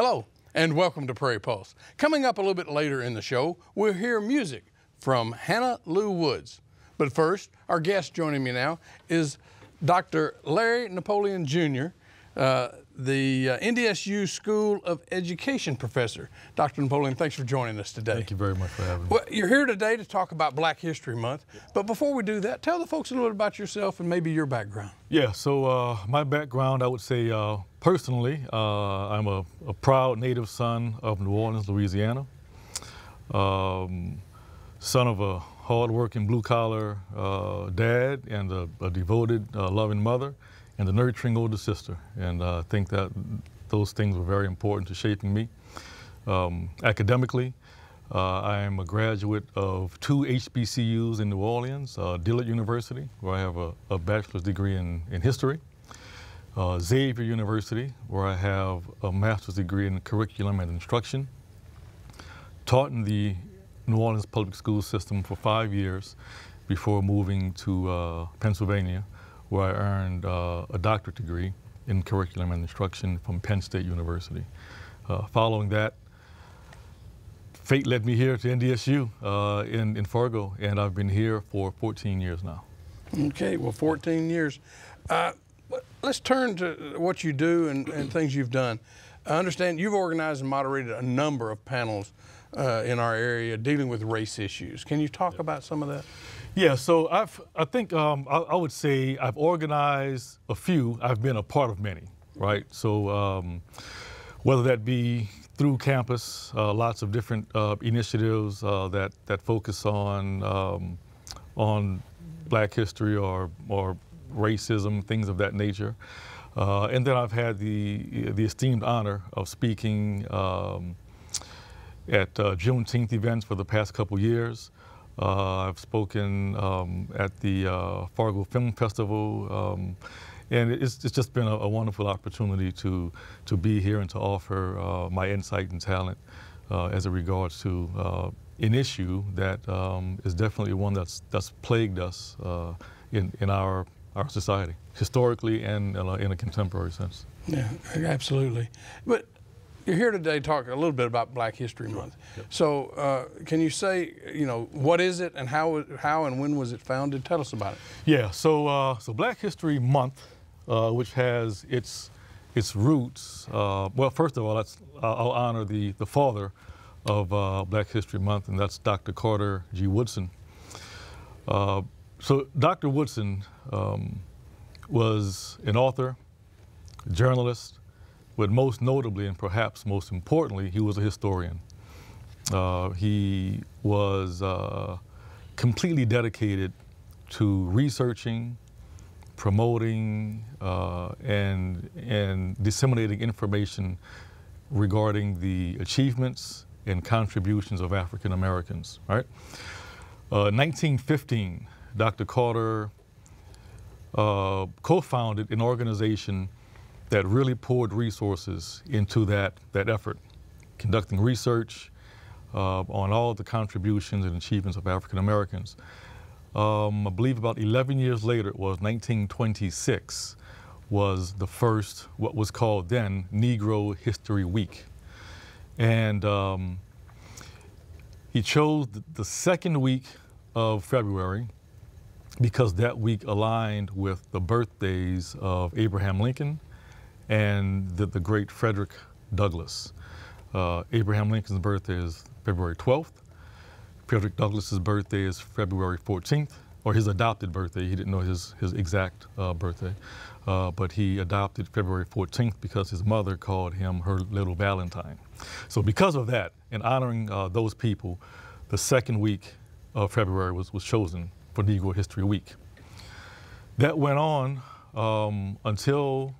Hello, and welcome to Prairie Pulse. Coming up a little bit later in the show, we'll hear music from Hannah Lou Woods. But first, our guest joining me now is Dr. Larry Napoleon Jr., uh, the uh, NDSU School of Education professor. Dr. Napoleon, thanks for joining us today. Thank you very much for having me. Well, you're here today to talk about Black History Month. But before we do that, tell the folks a little bit about yourself and maybe your background. Yeah, so uh, my background, I would say uh, personally, uh, I'm a, a, proud native son of New Orleans, Louisiana. Um, son of a hardworking blue collar uh, dad and a, a devoted, uh, loving mother and a nurturing older sister. And uh, I think that those things were very important to shaping me. Um, academically, uh, I am a graduate of two HBCUs in New Orleans, uh, Dillard University, where I have a, a bachelor's degree in, in history, uh, Xavier University, where I have a master's degree in curriculum and instruction, taught in the New Orleans public school system for five years before moving to uh, Pennsylvania, where I earned uh, a doctorate degree in curriculum and instruction from Penn State University. Uh, following that, fate led me here to NDSU uh, in, in Fargo, and I've been here for 14 years now. Okay, well, 14 years. Uh, let's turn to what you do and, and, things you've done. I understand you've organized and moderated a number of panels uh, in our area dealing with race issues. Can you talk about some of that? Yeah, so I've, I think um, I, I, would say I've organized a few. I've been a part of many, right? So um, whether that be through campus, uh, lots of different uh, initiatives uh, that that focus on um, on Black history or or racism, things of that nature. Uh, and then I've had the the esteemed honor of speaking um, at uh, Juneteenth events for the past couple years. Uh, I've spoken um, at the uh, Fargo Film Festival, um, and it's, it's, just been a, a, wonderful opportunity to, to be here and to offer uh, my insight and talent uh, as it regards to uh, an issue that um, is definitely one that's, that's plagued us uh, in, in our, our society, historically and in a contemporary sense. Yeah, absolutely. But you're here today to talk a little bit about Black History Month. Yep. So, uh, can you say, you know, what is it and how, how and when was it founded? Tell us about it. Yeah. So, uh, so Black History Month, uh, which has its its roots. Uh, well, first of all, let's I'll honor the the father of uh, Black History Month, and that's Dr. Carter G. Woodson. So, Dr. Woodson um, was an author, a journalist, but most notably and perhaps most importantly, he was a historian. Uh, he was uh, completely dedicated to researching, promoting, uh, and, and disseminating information regarding the achievements and contributions of African Americans, right? 1915, uh, Dr. Carter uh, co-founded an organization that really poured resources into that, that effort, conducting research uh, on all the contributions and achievements of African Americans. Um, I believe about 11 years later, it was 1926, was the first, what was called then, Negro History Week. And um, he chose the second week of February because that week aligned with the birthdays of Abraham Lincoln and the, the great Frederick Douglass. Uh, Abraham Lincoln's birthday is February 12th. Frederick Douglass's birthday is February 14th, or his adopted birthday. He didn't know his, his exact uh, birthday, uh, but he adopted February 14th because his mother called him her little Valentine. So because of that, in honoring uh, those people, the second week of February was, was chosen for Negro History Week. That went on um, until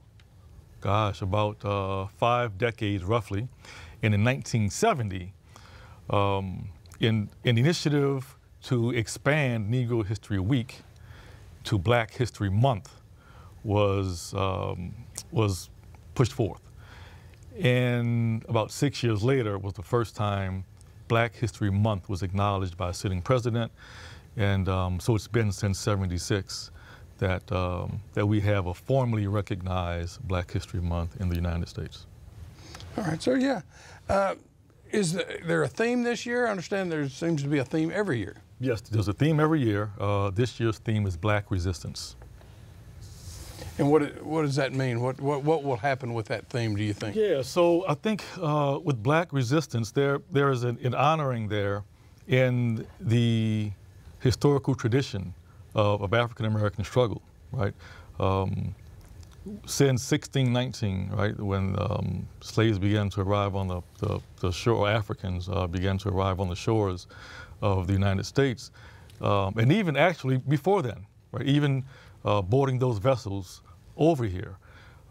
gosh, about uh, five decades roughly. And in 1970, um, in an initiative to expand Negro History Week to Black History Month was, um, was pushed forth. And about six years later was the first time Black History Month was acknowledged by a sitting president. And um, so it's been since 76 that, um, that we have a formally recognized Black History Month in the United States. All right, so yeah. Uh, is there a theme this year? I understand there seems to be a theme every year. Yes, there's a theme every year. Uh, this year's theme is Black Resistance. And what what does that mean? What what what will happen with that theme? Do you think? Yeah, so I think uh, with Black Resistance, there there is an, an, honoring there in the historical tradition of, of African American struggle, right? Um, since 1619, right, when um, slaves began to arrive on the, the, the shore, Africans uh, began to arrive on the shores of the United States, um, and even actually before then, right, even uh, boarding those vessels over here,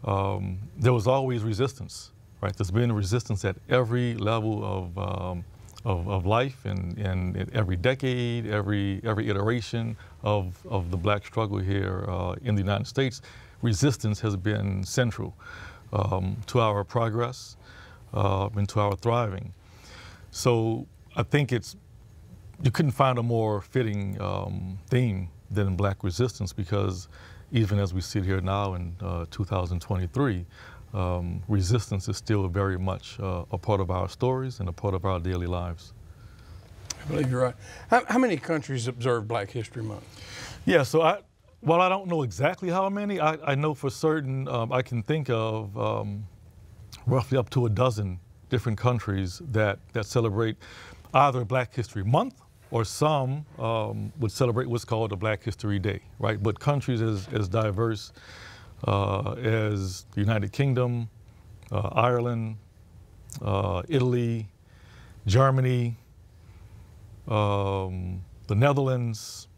um, there was always resistance, right? There's been resistance at every level of, um, of, of, life and, and every decade, every, every iteration of, of the black struggle here uh, in the United States. Resistance has been central um, to our progress uh, and to our thriving. So I think it's, you couldn't find a more fitting um, theme than black resistance because even as we sit here now in uh, 2023, um, resistance is still very much uh, a part of our stories and a part of our daily lives. I believe you're right. How, how many countries observe Black History Month? Yeah, so I, well, I don't know exactly how many. I, I know for certain um, I can think of um, roughly up to a dozen different countries that, that celebrate either Black History Month or some um, would celebrate what's called a Black History Day, right? But countries as, as diverse as the United Kingdom, uh, Ireland, uh, Italy, Germany, um, the Netherlands,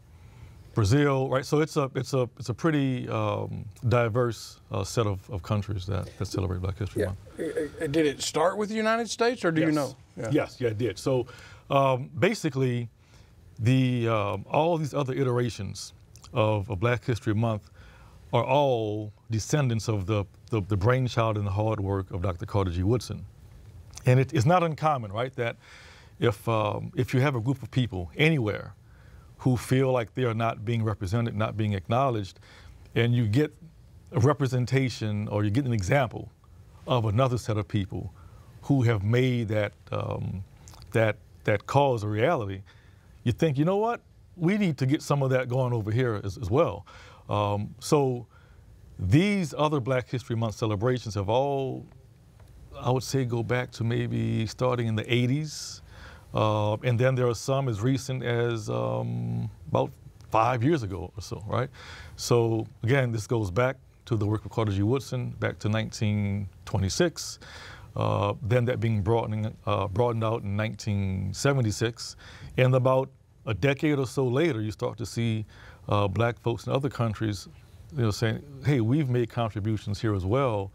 Brazil, right? So it's a it's a it's a pretty um, diverse uh, set of, of countries that, that celebrate Black History yeah. Month. Uh, uh, did it start with the United States, or do yes. you know? Yeah. Yes, yeah, it did. So um, basically, the, um, all these other iterations of, of, Black History Month are all descendants of the, the, the, brainchild and the hard work of Dr. Carter G. Woodson. And it, it's not uncommon, right, that if, um, if you have a group of people anywhere who feel like they are not being represented, not being acknowledged, and you get a representation or you get an example of another set of people who have made that, um, that, that cause a reality, you think, you know what, we need to get some of that going over here as, as well. Um, so these other Black History Month celebrations have all, I would say, go back to maybe starting in the 80s. Uh, and then there are some as recent as um, about five years ago or so, right? So again, this goes back to the work of Carter G. Woodson, back to 1926. Uh, then that being broadening, uh, broadened out in 1976. And about a decade or so later, you start to see uh, black folks in other countries you know, saying, hey, we've made contributions here as well,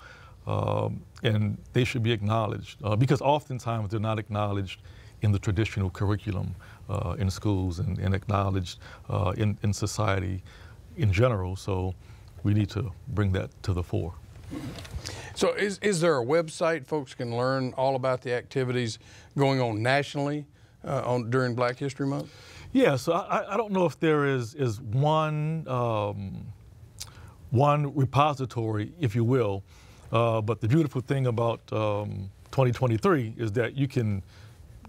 um, and they should be acknowledged. Uh, because oftentimes they're not acknowledged in the traditional curriculum uh, in schools and, and acknowledged in, in society in general. So we need to bring that to the fore. So is, is there a website folks can learn all about the activities going on nationally uh, on, during Black History Month? Yeah, so I, I don't know if there is, is one, um, one repository, if you will, uh, but the beautiful thing about um, 2023 is that you can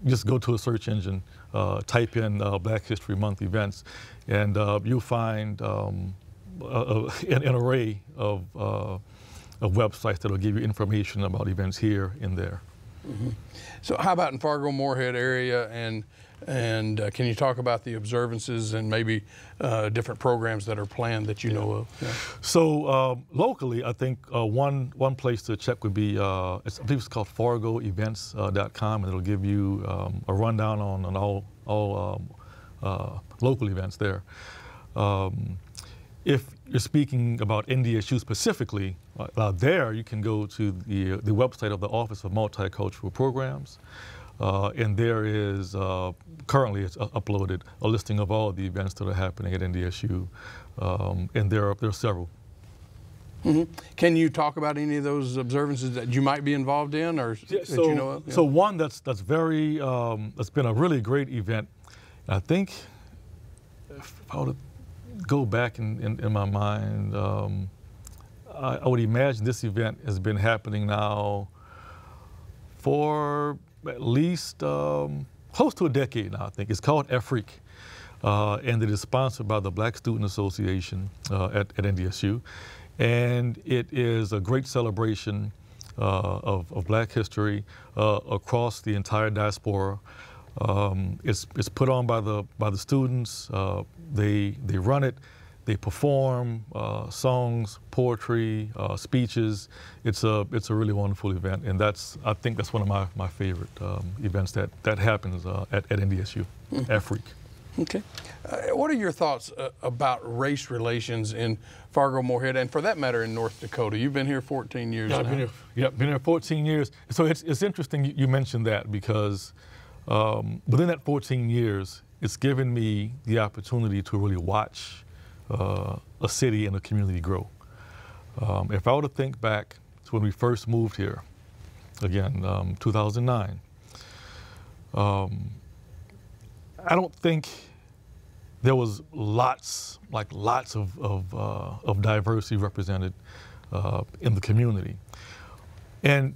just go to a search engine, uh, type in uh, Black History Month events, and uh, you'll find um, a, an, an, array of uh, of websites that will give you information about events here and there. Mm-hmm. So, how about in Fargo Moorhead area, and and uh, can you talk about the observances and maybe uh, different programs that are planned that you yeah. know of? Yeah. So uh, locally, I think uh, one one place to check would be uh, I believe it's called FargoEvents.com, and it'll give you um, a rundown on, on all all um, uh, local events there. Um, if you're speaking about NDSU specifically, uh, there you can go to the, the website of the Office of Multicultural Programs. Uh, and there is uh, currently it's uploaded a listing of all the events that are happening at NDSU, um, and there are there are several. Mm-hmm. Can you talk about any of those observances that you might be involved in, or yeah, so, you know of? Yeah. So one that's that's very um, that's been a really great event. I think if I would go back in, in, in my mind, um, I, I, would imagine this event has been happening now for at least um, close to a decade now, I think. It's called EFREAK, uh, and it is sponsored by the Black Student Association uh, at, at NDSU. And it is a great celebration uh, of, of, black history uh, across the entire diaspora. Um, it's, it's put on by the, by the students. Uh, they, they run it. They perform uh, songs, poetry, uh, speeches. It's a it's a really wonderful event, and that's I think that's one of my, my favorite um, events that that happens uh, at, at NDSU, mm-hmm. EFREAK. Okay. Uh, what are your thoughts uh, about race relations in Fargo Moorhead, and for that matter, in North Dakota? You've been here 14 years. Yeah, I've been here. Yeah, been here 14 years. So it's it's interesting you mentioned that because um, within that 14 years, it's given me the opportunity to really watch uh, a city and a community grow. Um, if I were to think back to when we first moved here, again, um, 2009, um, I don't think there was lots, like lots of, of, uh, of diversity represented uh, in the community. And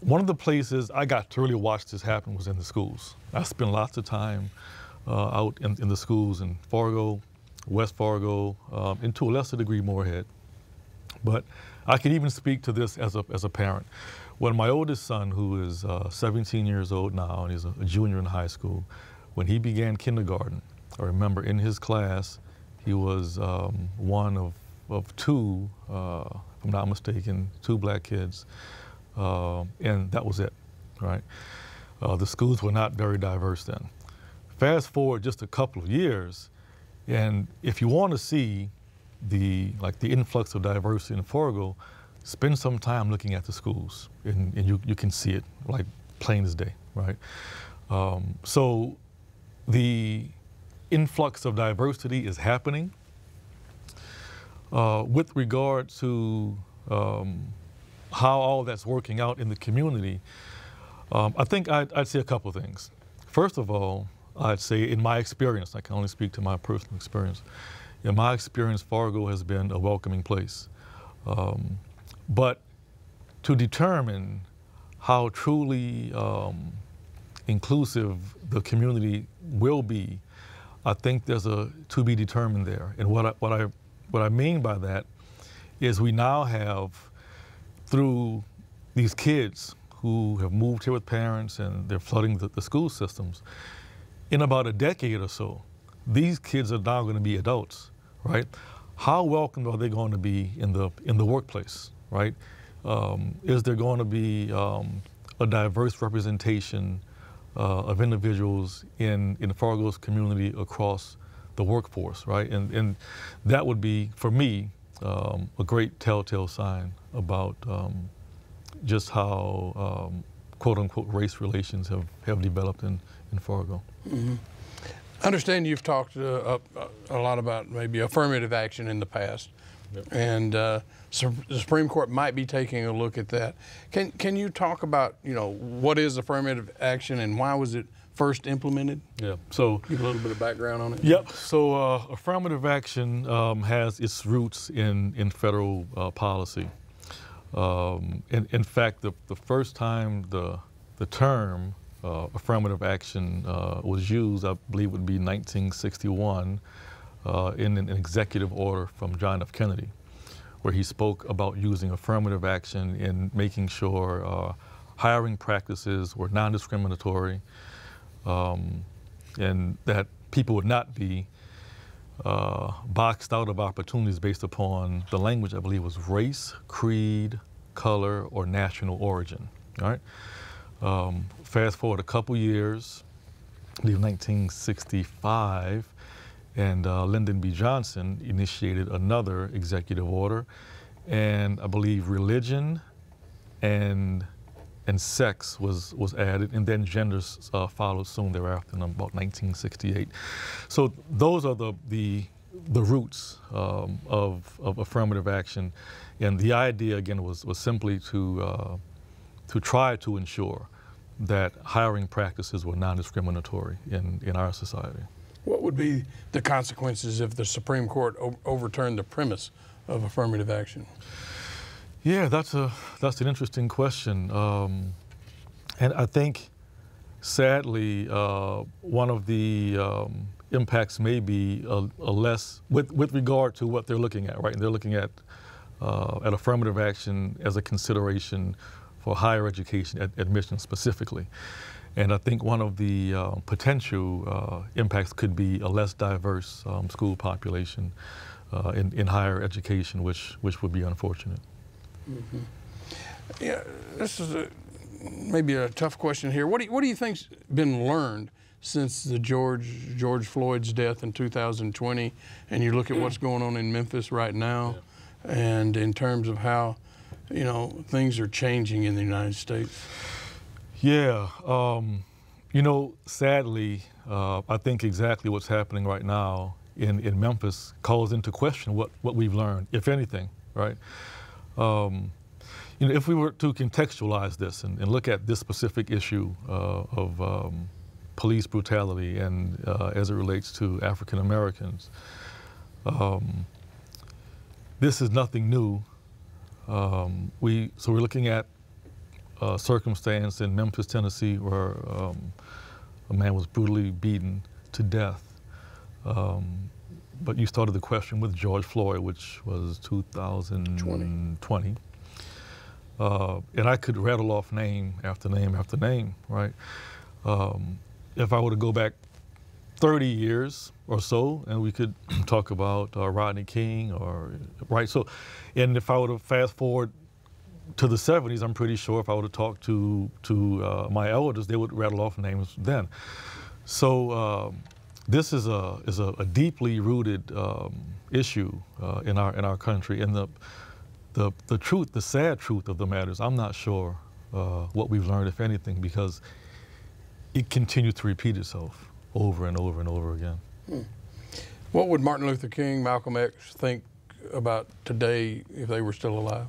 one of the places I got to really watch this happen was in the schools. I spent lots of time uh, out in, in, the schools in Fargo, West Fargo, um, and to a lesser degree Moorhead. But I can even speak to this as a, as a parent. When my oldest son, who is uh, 17 years old now and he's a, junior in high school, when he began kindergarten, I remember in his class, he was um, one of, of two, uh, if I'm not mistaken, two black kids, uh, and that was it, right? Uh, the schools were not very diverse then. Fast forward just a couple of years, and if you want to see the like the influx of diversity in Fargo, spend some time looking at the schools, and, and you, you can see it like plain as day, right? Um, so the influx of diversity is happening. Uh, with regard to um, how all that's working out in the community, um, I think I'd, I'd say a couple of things. First of all, I'd say in my experience, I can only speak to my personal experience. In my experience, Fargo has been a welcoming place. Um, but to determine how truly um, inclusive the community will be, I think there's a to be determined there. And what I, what I, what I mean by that is we now have, through these kids who have moved here with parents and they're flooding the, the school systems, in about a decade or so, these kids are now going to be adults, right? How welcome are they going to be in the in the workplace, right? Um, is there going to be um, a diverse representation uh, of individuals in in Fargo's community across the workforce, right? And and that would be for me um, a great telltale sign about um, just how um, quote unquote race relations have, have developed in, in Fargo. Mm-hmm. I understand you've talked uh, a, a, lot about maybe affirmative action in the past, yep. and uh, so the Supreme Court might be taking a look at that. Can can you talk about you know what is affirmative action and why was it first implemented? Yeah. So give a little bit of background on it. Yep. So uh, affirmative action um, has its roots in in federal uh, policy. Um, in, in fact, the, the first time the the term uh, affirmative action uh, was used, I believe would be 1961 uh, in an executive order from John F. Kennedy, where he spoke about using affirmative action in making sure uh, hiring practices were non-discriminatory um, and that people would not be uh, boxed out of opportunities based upon the language I believe was race, creed, color, or national origin. All right. Um, fast forward a couple years, I believe 1965, and uh, Lyndon B. Johnson initiated another executive order, and I believe religion and and sex was was added, and then gender uh, followed soon thereafter in about 1968. So those are the the the roots um, of, of affirmative action, and the idea again was was simply to uh, to try to ensure that hiring practices were non-discriminatory in, in our society. What would be the consequences if the Supreme Court overturned the premise of affirmative action? Yeah, that's a that's an interesting question. Um, and I think, sadly, uh, one of the um, impacts may be a, a, less with with regard to what they're looking at. Right, and they're looking at uh, at affirmative action as a consideration for higher education ad admission specifically. And I think one of the uh, potential uh, impacts could be a less diverse um, school population uh, in, in higher education, which, which would be unfortunate. Mm -hmm. Yeah, this is a, maybe a tough question here. What do you, what do you think's been learned since the George George Floyd's death in 2020, and you look at what's going on in Memphis right now, yeah. and in terms of how, you know, things are changing in the United States? Yeah, um, you know, sadly, uh, I think exactly what's happening right now in, in Memphis calls into question what, what we've learned, if anything, right? Um, you know, if we were to contextualize this and, and look at this specific issue uh, of um, police brutality and uh, as it relates to African Americans, um, this is nothing new. Um, we so we're looking at uh, circumstance in Memphis, Tennessee, where um, a man was brutally beaten to death. Um, but you started the question with George Floyd, which was 2020. 20. Uh, and I could rattle off name after name after name, right? Um, if I were to go back 30 years or so, and we could talk about uh, Rodney King or, right? So, and if I were to fast forward to the 70s, I'm pretty sure if I were to talk to, to uh, my elders, they would rattle off names then. So um, this is a, is a, a deeply rooted um, issue uh, in, our, in our country. And the, the, the truth, the sad truth of the matter is I'm not sure uh, what we've learned, if anything, because it continues to repeat itself over and over and over again. Hmm. What would Martin Luther King, Malcolm X think about today if they were still alive?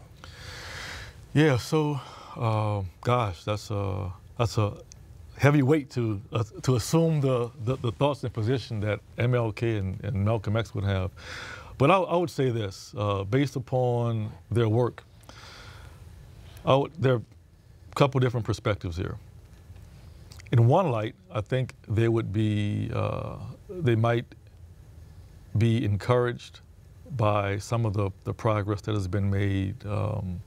Yeah, so, uh, gosh, that's a, that's a heavy weight to, uh, to assume the, the, the, thoughts and position that MLK and, and Malcolm X would have. But I, I would say this, uh, based upon their work, would, there are a couple different perspectives here. In one light, I think they would be, uh, they might be encouraged by some of the, the progress that has been made um,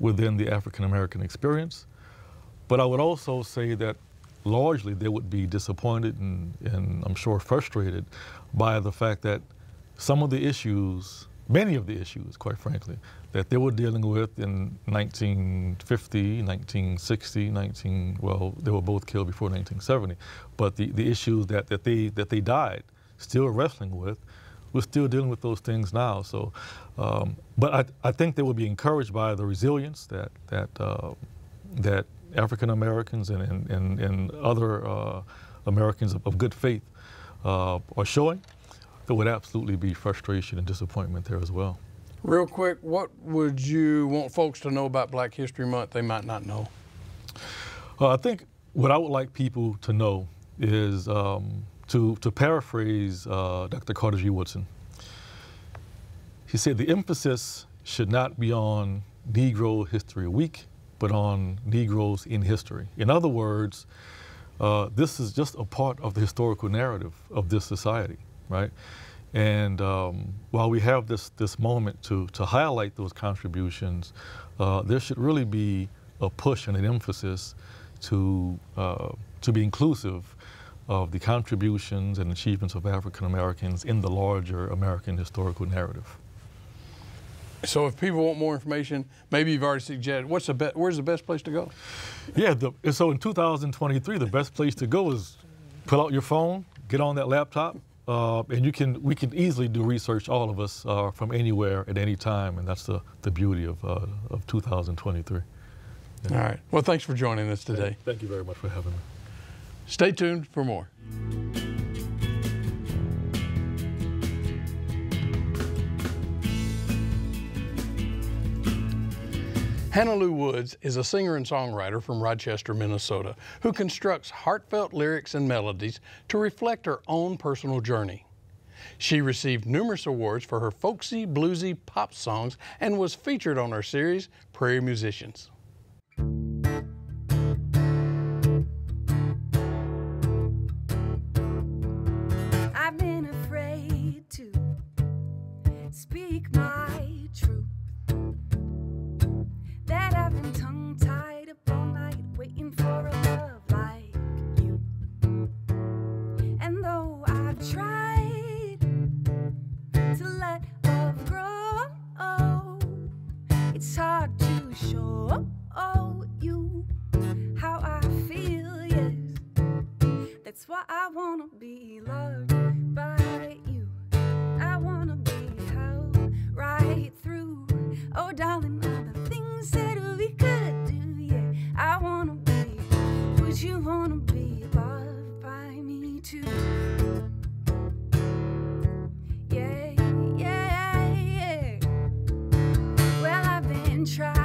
within the African American experience. But I would also say that largely they would be disappointed and, and I'm sure frustrated by the fact that some of the issues, many of the issues, quite frankly, that they were dealing with in 1950, 1960, 19, well, they were both killed before 1970, but the, the issues that, that, they, that they died still wrestling with we're still dealing with those things now. So, um, but I, I think they will be encouraged by the resilience that that uh, that African Americans and, and, and, and, other uh, Americans of, of, good faith uh, are showing. There would absolutely be frustration and disappointment there as well. Real quick, what would you want folks to know about Black History Month they might not know? Uh, I think what I would like people to know is um, to, to paraphrase uh, Dr. Carter G. Woodson, he said the emphasis should not be on Negro History Week, but on Negroes in history. In other words, uh, this is just a part of the historical narrative of this society, right? And um, while we have this, this moment to, to highlight those contributions, uh, there should really be a push and an emphasis to, uh, to be inclusive of the contributions and achievements of African Americans in the larger American historical narrative. So if people want more information, maybe you've already suggested, what's the be- where's the best place to go? Yeah, the, so in 2023, the best place to go is pull out your phone, get on that laptop, uh, and you can we can easily do research, all of us, uh, from anywhere at any time, and that's the, the beauty of, uh, of 2023. Yeah. All right. Well, thanks for joining us today. Thank you very much for having me. Stay tuned for more. Hannah Lou Woods is a singer and songwriter from Rochester, Minnesota, who constructs heartfelt lyrics and melodies to reflect her own personal journey. She received numerous awards for her folksy, bluesy pop songs and was featured on our series, Prairie Musicians. try.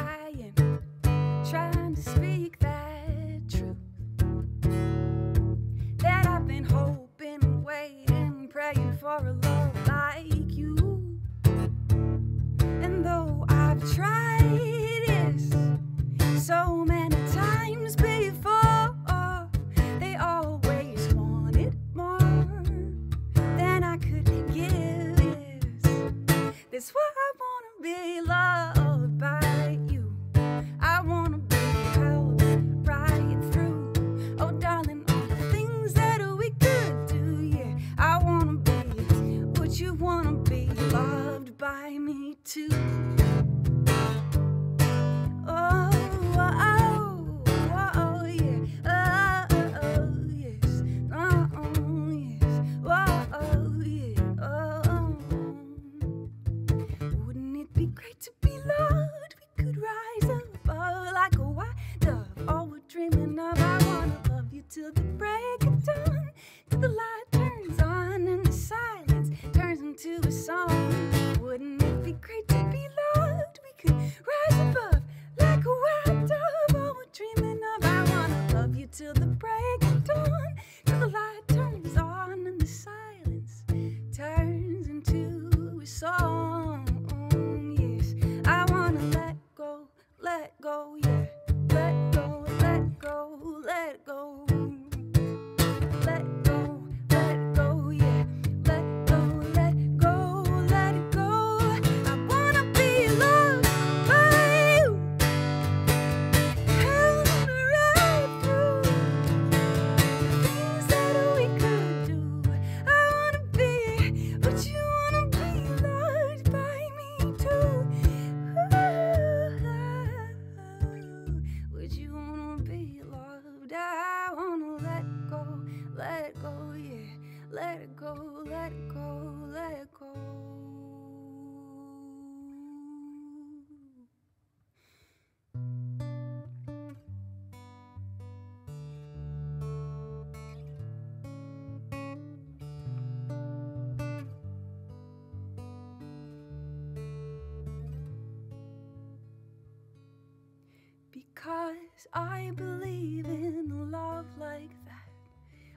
Because I believe in a love like that.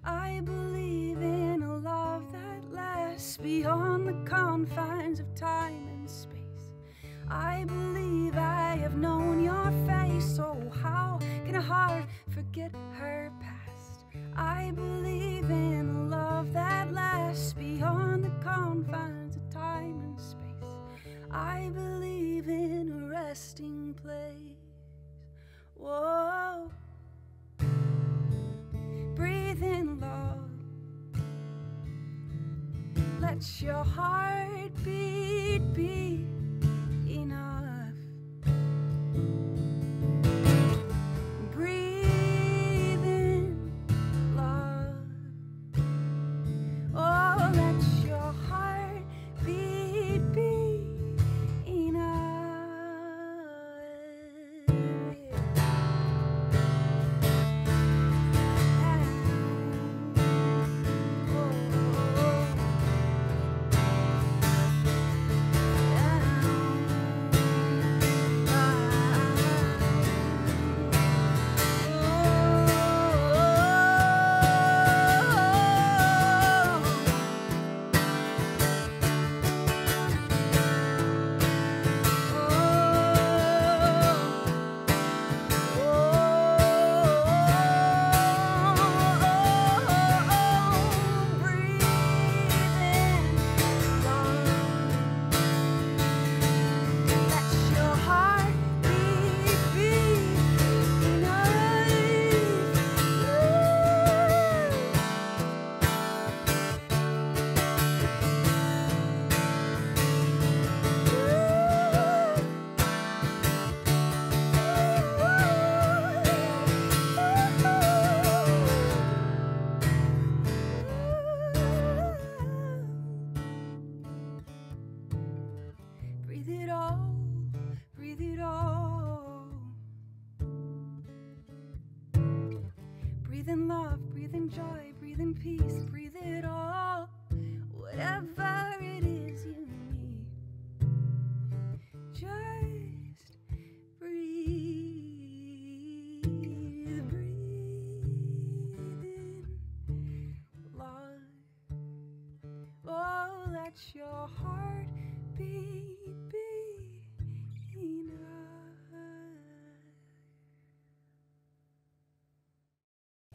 I believe in a love that lasts beyond the confines of time and space. I believe I have known your face, so how can a heart forget her past? I believe in a love that lasts beyond the confines of time and space. I believe in a resting place. Whoa. Breathe in, Lord. Let your heart beat, beat.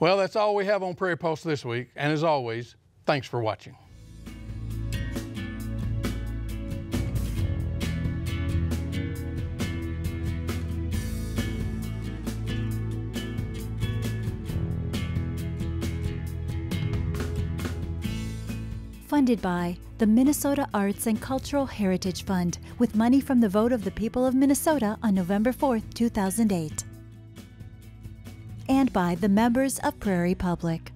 Well, that's all we have on Prairie Pulse this week. And as always, thanks for watching. Funded by the Minnesota Arts and Cultural Heritage Fund with money from the vote of the people of Minnesota on November 4, 2008. And by the members of Prairie Public.